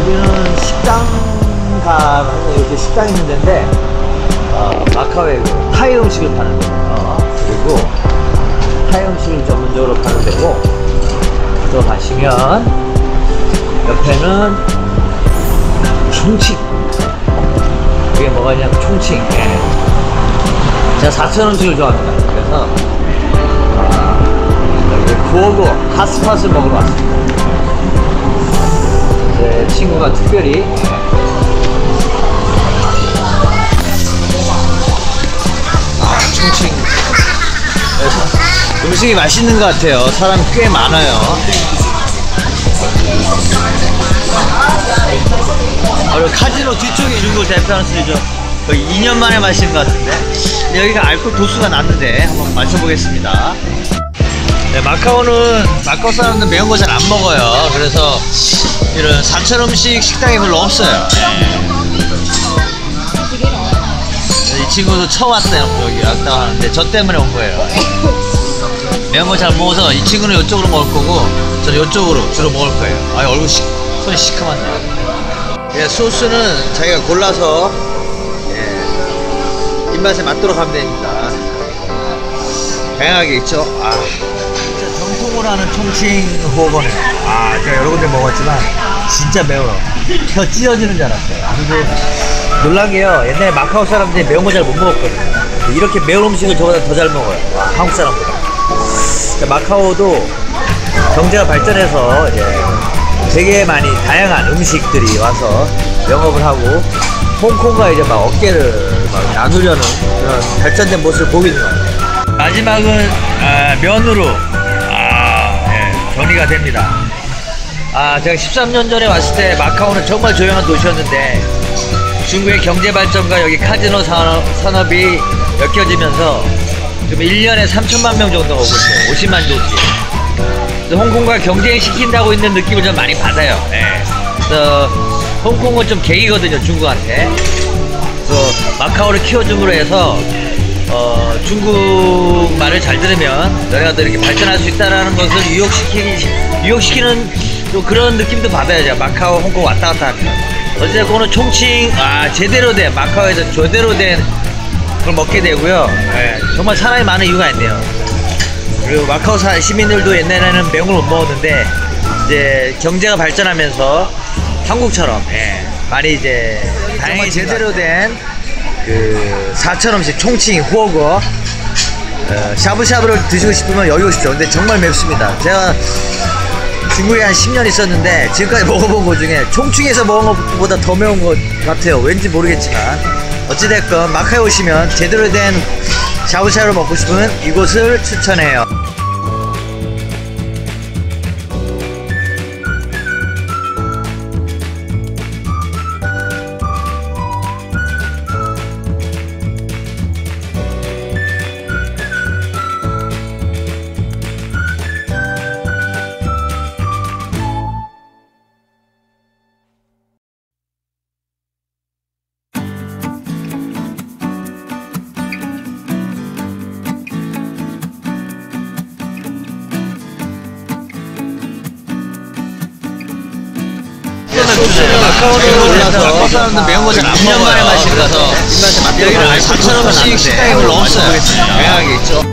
여기는 식당가 이렇게 식당 있는 데인데 어, 마카오에 그 타이 음식을 파는 데예요. 그리고 타이 음식을 전문적으로 파는 데고 또 가시면 옆에는 총칭 그게 뭐가 있냐면 총칭 예. 제가 4천 음식을 좋아합니다. 그래서 아, 여기 구호고 핫스팟을 먹으러 왔습니다. 제 친구가 특별히 아, 총칭 그래서 음식이 맛있는 것 같아요. 사람 꽤 많아요. 아, 그리고 카지노 뒤쪽에 중국 대표하는 술이죠. 거의 2년 만에 마시는 것 같은데. 여기가 알코올 도수가 낮는데 한번 마셔보겠습니다. 네, 마카오는 마카오 사람들 매운 거 잘 안 먹어요. 그래서 이런 사천 음식 식당이 별로 없어요. 네, 이 친구도 처음 왔어요. 여기 왔다 하는데 저 때문에 온 거예요. 매운 거 잘 먹어서 이 친구는 이쪽으로 먹을 거고 저는 이쪽으로 주로 먹을 거예요. 아 얼굴 시, 손이 시커멓네요. 예, 소스는 자기가 골라서 예, 입맛에 맞도록 하면 됩니다. 다양하게 있죠. 아, 진짜 정통으로 하는 총칭 호거네요. 아, 제가 여러 군데 먹었지만 진짜 매워요. 혀 찢어지는 줄 알았어요. 근데 놀란 게요. 옛날에 마카오 사람들이 매운 거 잘 못 먹었거든요. 이렇게 매운 음식을 저보다 더 잘 먹어요. 와, 한국 사람보다. 그러니까 마카오도 경제가 발전해서 이제 되게 많이 다양한 음식들이 와서 영업을 하고 홍콩과 이제 막 어깨를 막 나누려는 그런 발전된 모습을 보고 있는 것 같아요. 마지막은 아, 면으로 아, 예, 정리가 됩니다. 아, 제가 13년 전에 왔을 때 마카오는 정말 조용한 도시였는데 중국의 경제 발전과 여기 카지노 산업, 산업이 엮여지면서 지금 1년에 3천만 명 정도가 오고 있어요. 50만 조지. 홍콩과 경쟁 시킨다고 있는 느낌을 좀 많이 받아요. 예. 그래서 홍콩은 좀 개이거든요, 중국한테. 그래서 마카오를 키워줌으로 해서 어, 중국 말을 잘 들으면 너네가 더 이렇게 발전할 수 있다라는 것을 유혹시키, 유혹시키는 또 그런 느낌도 받아야죠. 마카오, 홍콩 왔다 갔다 하면. 어쨌거나 총칭, 아, 제대로 된, 마카오에서 제대로 된걸 먹게 되고요. 예, 정말 사람이 많은 이유가 있네요. 그리고 마카오 사, 시민들도 옛날에는 매운 걸 못 먹었는데 이제 경제가 발전하면서 한국처럼 예, 많이 이제 다행히 제대로 된그 사천 음식 총칭 후어거 어, 샤브샤브를 드시고 싶으면 여기 오십시오. 근데 정말 맵습니다. 제가 중국에 한 10년 있었는데 지금까지 먹어본 것 중에 총칭에서 먹은 것보다 더 매운 것 같아요. 왠지 모르겠지만 어찌됐건 마카에 오시면 제대로 된 샤브샤브를 먹고 싶으면 이곳을 추천해요. 마카오는 올라서 마카오 사람들 매운 거 잘 안 먹어요. 2년 만에 마시는 거서 입맛에 맞게 알코올처럼 식당이 별로 없어요. 다양하게 있죠.